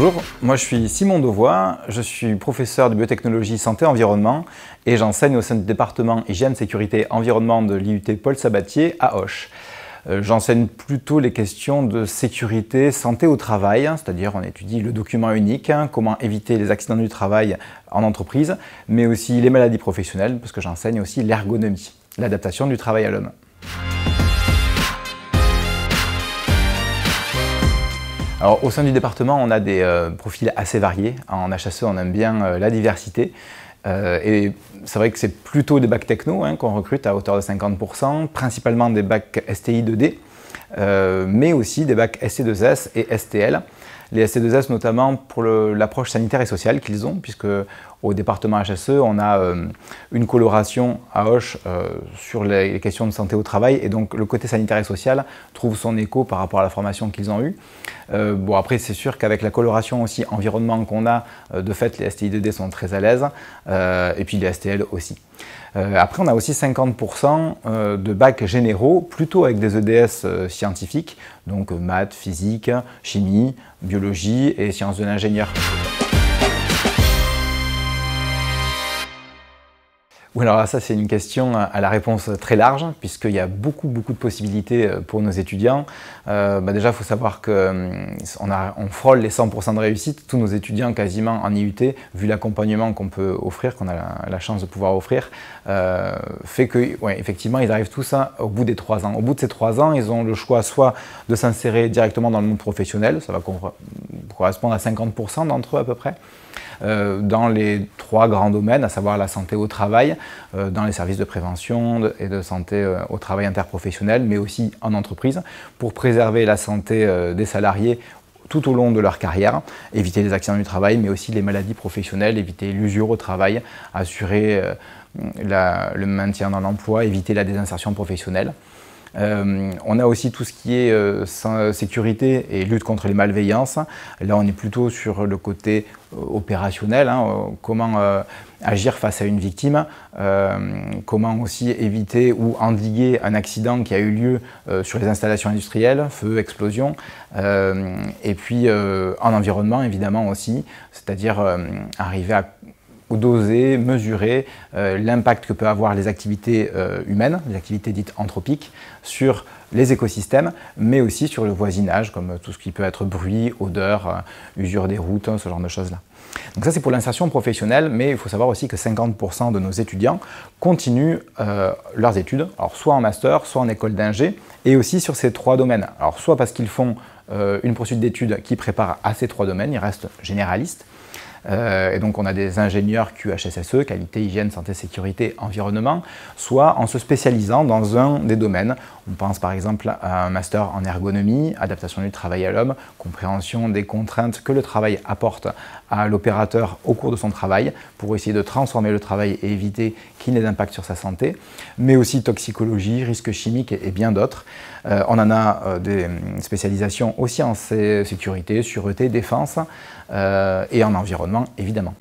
Bonjour, moi je suis Simon Devois, je suis professeur de biotechnologie santé-environnement et j'enseigne au sein du département hygiène, sécurité, environnement de l'IUT Paul Sabatier à Auch. Euh, j'enseigne plutôt les questions de sécurité, santé au travail, hein, c'est-à-dire on étudie le document unique, hein, comment éviter les accidents du travail en entreprise, mais aussi les maladies professionnelles, parce que j'enseigne aussi l'ergonomie, l'adaptation du travail à l'homme. Au sein du département, on a des euh, profils assez variés. En HSE, on aime bien euh, la diversité. Euh, et c'est vrai que c'est plutôt des bacs techno hein, qu'on recrute à hauteur de 50%, principalement des bacs STI 2D, mais aussi des bacs SC2S et STL. Les SC2S notamment pour l'approche sanitaire et sociale qu'ils ont, puisque au département HSE, on a euh, une coloration à Hoche euh, sur les, questions de santé au travail, et donc le côté sanitaire et social trouve son écho par rapport à la formation qu'ils ont eue. Euh, bon après c'est sûr qu'avec la coloration aussi environnement qu'on a, de fait les STI2D sont très à l'aise, et puis les STL aussi. après, on a aussi 50% de bacs généraux, plutôt avec des EDS scientifiques, donc maths, physique, chimie, biologie et sciences de l'ingénieur. Alors ça c'est une question à la réponse très large, puisqu'il y a beaucoup beaucoup de possibilités euh, pour nos étudiants. Euh, bah déjà, il faut savoir qu'on euh, on frôle les 100% de réussite. Tous nos étudiants quasiment en IUT, vu l'accompagnement qu'on peut offrir, qu'on a la, chance de pouvoir offrir, fait que, effectivement, ils arrivent tous au bout des trois ans. Au bout de ces trois ans, ils ont le choix soit de s'insérer directement dans le monde professionnel, ça va correspondre à 50% d'entre eux à peu près, euh, dans les trois grands domaines, à savoir la santé au travail, euh, dans les services de prévention et de santé euh, au travail interprofessionnel, mais aussi en entreprise, pour préserver la santé des salariés tout au long de leur carrière, éviter les accidents du travail, mais aussi les maladies professionnelles, éviter l'usure au travail, assurer le maintien dans l'emploi, éviter la désinsertion professionnelle. Euh, on a aussi tout ce qui est euh, sécurité et lutte contre les malveillances. Là, on est plutôt sur le côté euh, opérationnel, hein, comment agir face à une victime, comment aussi éviter ou endiguer un accident qui a eu lieu sur les installations industrielles, feu, explosion, et puis en environnement évidemment aussi, c'est-à-dire arriver à doser, mesurer euh, l'impact que peuvent avoir les activités euh, humaines, les activités dites anthropiques, sur les écosystèmes, mais aussi sur le voisinage, comme tout ce qui peut être bruit, odeur, euh, usure des routes, ce genre de choses-là. Donc ça c'est pour l'insertion professionnelle, mais il faut savoir aussi que 50% de nos étudiants continuent leurs études, soit en master, soit en école d'ingé, et aussi sur ces trois domaines. Alors soit parce qu'ils font une poursuite d'études qui prépare à ces trois domaines, ils restent généralistes, euh, et donc on a des ingénieurs QHSSE, qualité, hygiène, santé, sécurité, environnement, soit en se spécialisant dans un des domaines. On pense par exemple à un master en ergonomie, adaptation du travail à l'homme, compréhension des contraintes que le travail apporte à l'opérateur au cours de son travail pour essayer de transformer le travail et éviter qu'il n'ait d'impact sur sa santé, mais aussi toxicologie, risques chimiques et, bien d'autres. Euh, on en a euh, des spécialisations aussi en sécurité, sûreté, défense et en environnement évidemment.